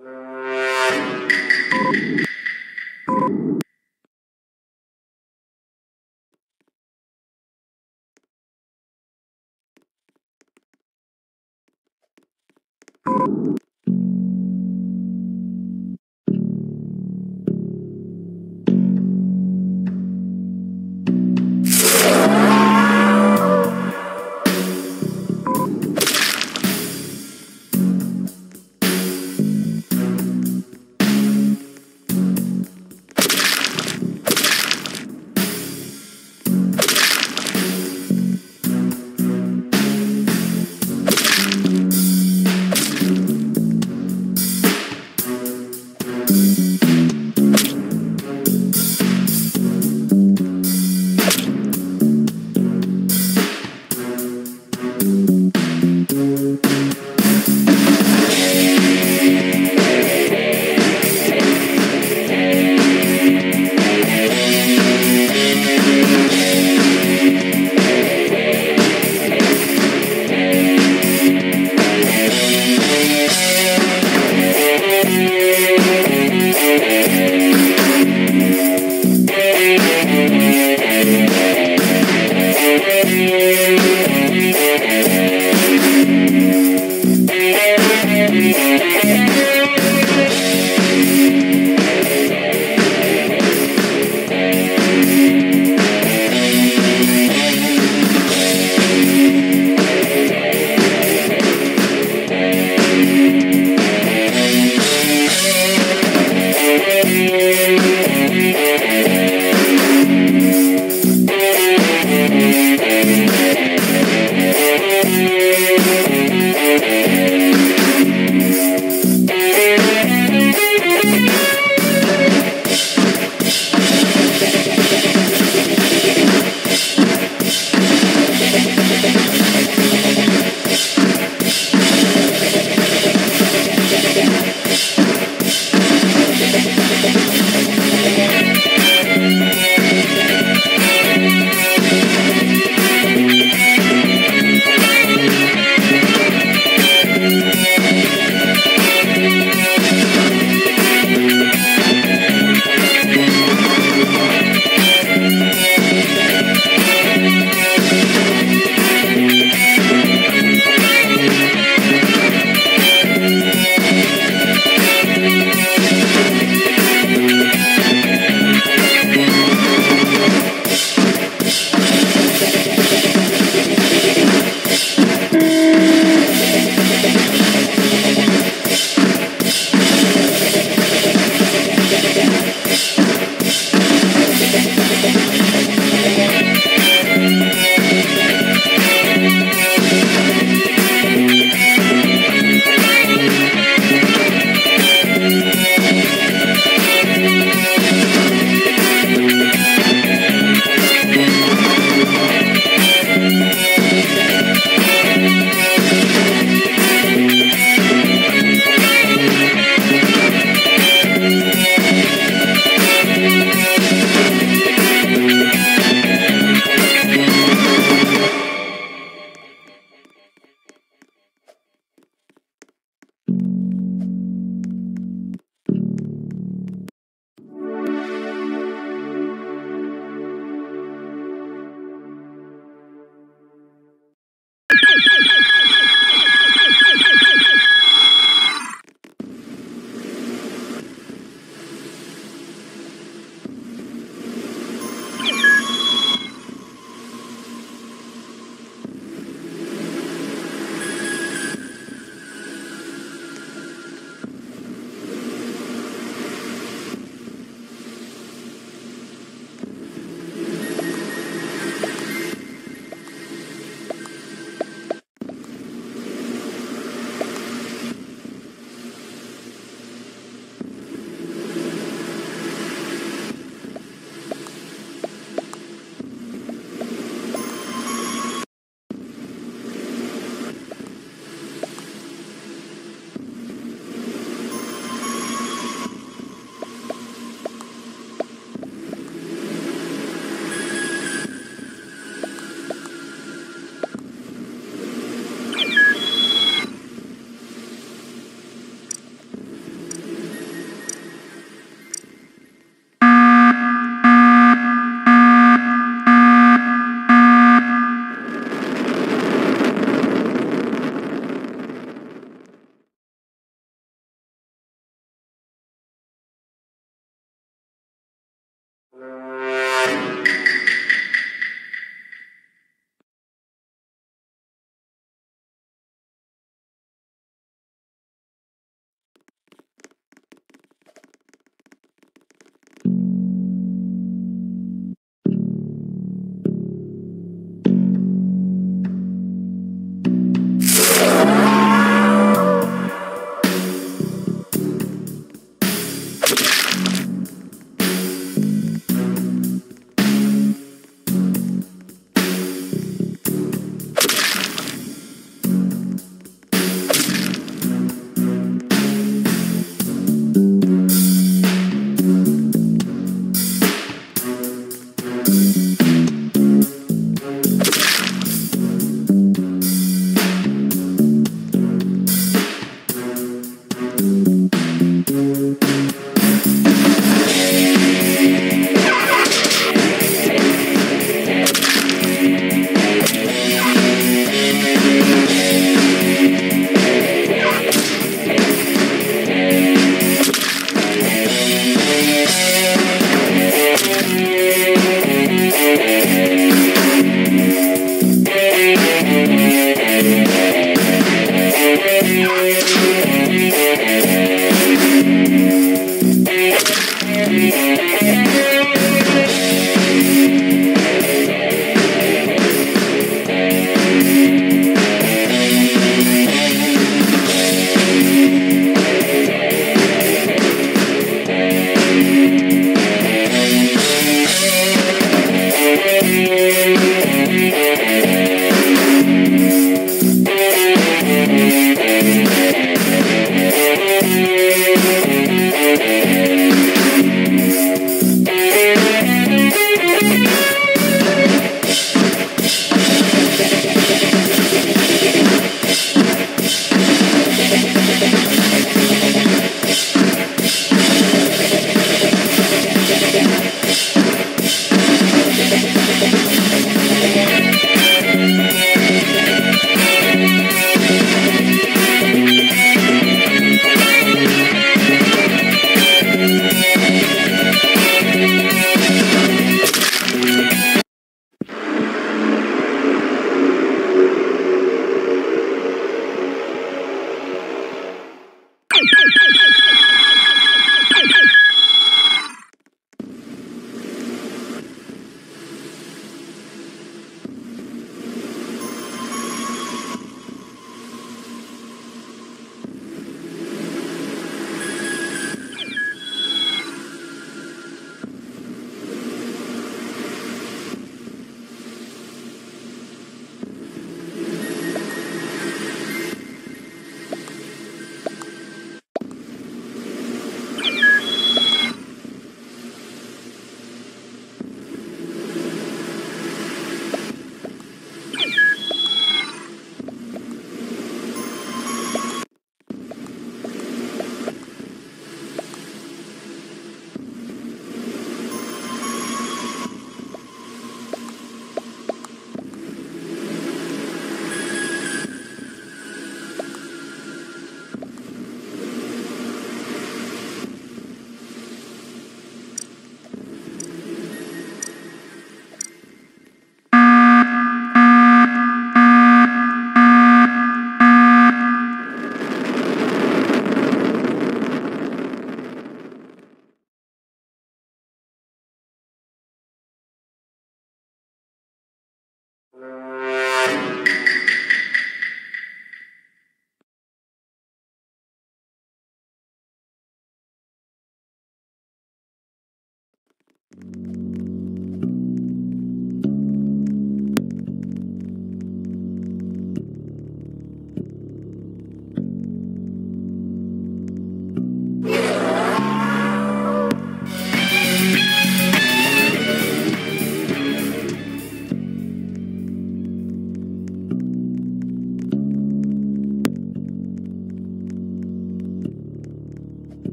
Mm-hmm.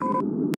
you